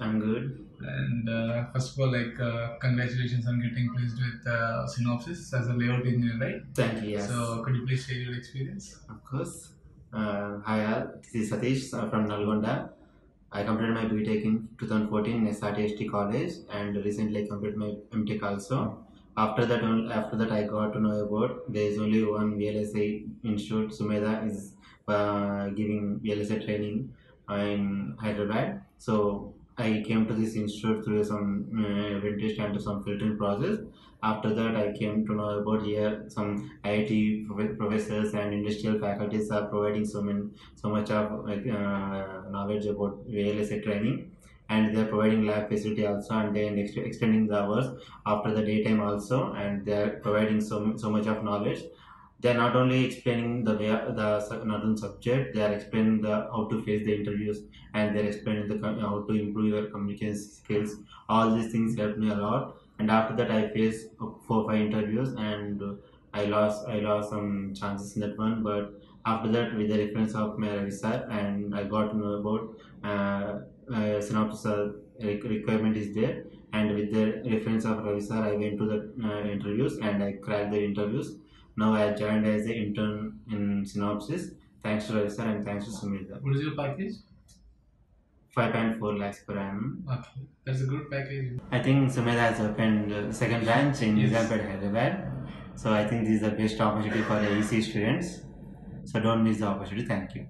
I'm good. And uh, first of all, like uh, congratulations on getting placed with uh, Synopsys as a layout engineer, right? Thank you. Yes. So could you please share your experience? of course. Uh, hi all. This is Sathish uh, from Nalgonda. I completed my BTech in 2014 in SRTST college and recently I completed my MTech also. After that, after that I got to know about there is only one VLSI institute. Sumedha is uh, giving VLSI training uh, in Hyderabad. So I came to this institute through some uh, dentist and some filtering process. After that, I came to know about here some IIT professors and industrial faculties are providing so many, so much of uh, knowledge about VLSI training, and they are providing lab facility also, and then ex- extending the hours after the daytime also, and they are providing so so much of knowledge. They are not only explaining the way the only subject, they are explaining the how to face the interviews, and they are explaining the how to improve your communication skills. All these things helped me a lot. And after that i faced four five interviews and i lost i lost some chances in that one. But after that with the reference of my sir and i got to know about uh, uh, Synopsys uh, requirement is there. And with the reference of Ravi sir i went to the uh, interviews and i cracked the interviews now i joined as an intern in Synopsys thanks to Ravi sir and thanks to Sumedha What is your package? 5.4 lakhs per annum Okay, that's a good package. I think Sumedha has opened uh, second branch in Yes. Nizampet, Hyderabad. So I think this is the best opportunity for the EC students. So don't miss the opportunity. Thank you.